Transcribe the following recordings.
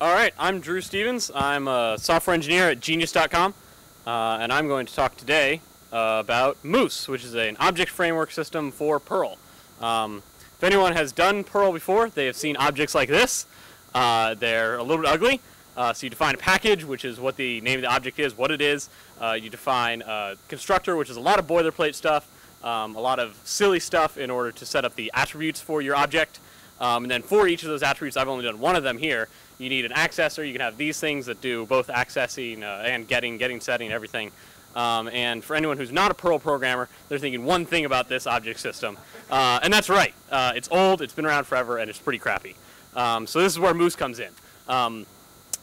All right, I'm Drew Stephens. I'm a software engineer at Genius.com, uh, and I'm going to talk today uh, about Moose, which is an object framework system for Perl. Um, if anyone has done Perl before, they have seen objects like this. Uh, they're a little bit ugly. Uh, so you define a package, which is what the name of the object is, what it is. Uh, you define a constructor, which is a lot of boilerplate stuff, um, a lot of silly stuff in order to set up the attributes for your object. Um, and then for each of those attributes, I've only done one of them here. You need an accessor. You can have these things that do both accessing uh, and getting, getting, setting, everything. Um, and for anyone who's not a Perl programmer, they're thinking one thing about this object system. Uh, and that's right. Uh, it's old, it's been around forever, and it's pretty crappy. Um, so this is where Moose comes in. Um,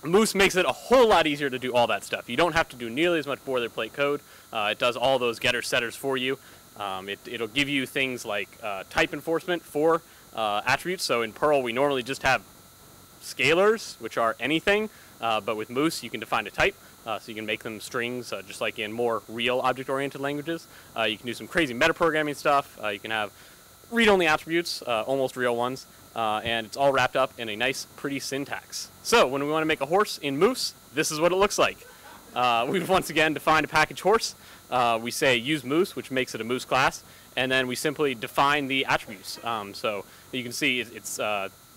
Moose makes it a whole lot easier to do all that stuff. You don't have to do nearly as much boilerplate code. Uh, it does all those getter setters for you. Um, it, will give you things like uh, type enforcement for uh, attributes. So in Perl, we normally just have scalars, which are anything, uh, but with Moose, you can define a type. Uh, so you can make them strings, uh, just like in more real object-oriented languages. Uh, you can do some crazy metaprogramming stuff. Uh, you can have read-only attributes, almost real ones, and it's all wrapped up in a nice, pretty syntax. So when we want to make a horse in Moose, this is what it looks like. we've once again defined a package horse. we say use Moose, which makes it a Moose class, and then we simply define the attributes. Um, so you can see it's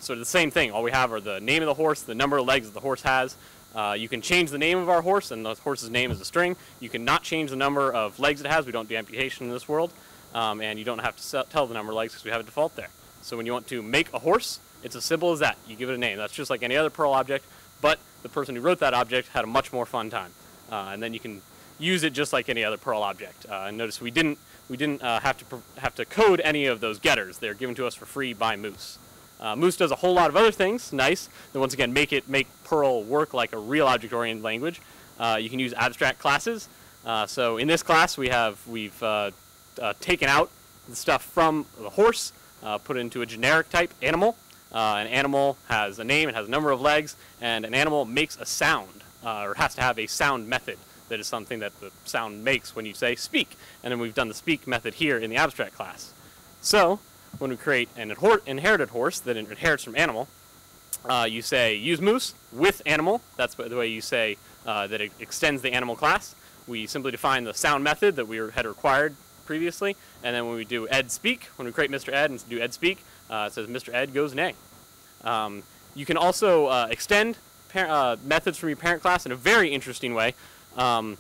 of the same thing. All we have are the name of the horse, the number of legs that the horse has. Uh, you can change the name of our horse, and the horse's name is a string. You cannot change the number of legs it has. We don't do amputation in this world. Um, and you don't have to tell the number of legs because we have a default there. So when you want to make a horse, it's as simple as that. You give it a name. That's just like any other Perl object, but the person who wrote that object had a much more fun time. Uh, and then you can use it just like any other Perl object. Uh, and notice we didn't we didn't uh, have to have to code any of those getters. They're given to us for free by Moose. Uh, Moose does a whole lot of other things, nice, that once again make it make Perl work like a real object-oriented language. Uh, you can use abstract classes. Uh, so in this class, we have we've uh, uh, taken out the stuff from the horse, put it into a generic type animal. an animal has a name, it has a number of legs, and an animal makes a sound, or has to have a sound method that is something that the sound makes when you say speak. And then we've done the speak method here in the abstract class. So when we create an inherited horse that inherits from animal, uh, you say use moose with animal. That's the way you say uh, that it extends the animal class. We simply define the sound method that we had required previously, and then when we do ed speak, when we create Mr. Ed and do ed speak, uh, it says Mr. Ed goes nay. Um, you can also uh, extend uh, methods from your parent class in a very interesting way. Um,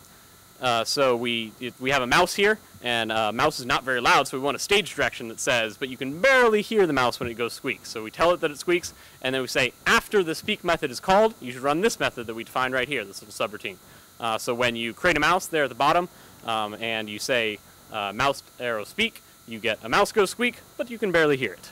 uh, so we we have a mouse here, and uh, mouse is not very loud, so we want a stage direction that says, but you can barely hear the mouse when it goes squeak. So we tell it that it squeaks, and then we say, after the speak method is called, you should run this method that we defined right here, this little subroutine. Uh, so when you create a mouse there at the bottom, um, and you say uh, mouse arrow speak, you get a mouse go squeak, but you can barely hear it.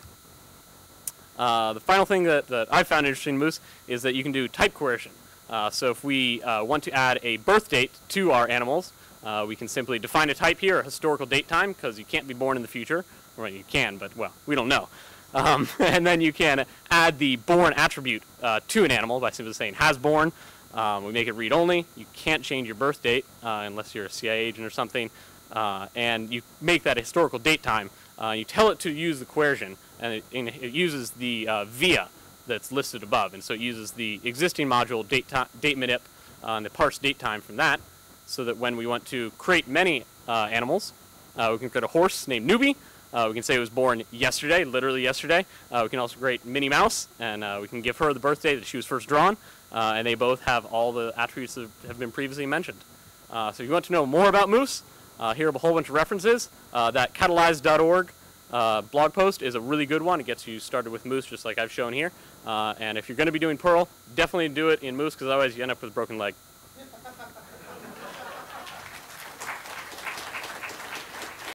Uh, the final thing that, that I found interesting in Moose is that you can do type coercion. Uh, so if we uh, want to add a birth date to our animals, uh, we can simply define a type here, a historical date time, because you can't be born in the future. Well, you can, but, well, we don't know. Um, and then you can add the born attribute uh, to an animal by simply saying has born. Um, we make it read only. You can't change your birth date uh, unless you're a CIA agent or something. Uh, and you make that historical date time. you tell it to use the coercion, and it, and it uses the via that's listed above. And so it uses the existing module date, date manip uh, and the parse date time from that so that when we want to create many uh, animals, uh, we can create a horse named Newbie. Uh, we can say it was born yesterday, literally yesterday. Uh, we can also create Minnie Mouse, and uh, we can give her the birthday that she was first drawn, and they both have all the attributes that have been previously mentioned. so if you want to know more about Moose, here are a whole bunch of references. that catalyze.org uh, blog post is a really good one. It gets you started with Moose, just like I've shown here. Uh, and if you're going to be doing Perl, definitely do it in Moose, because otherwise you end up with a broken leg.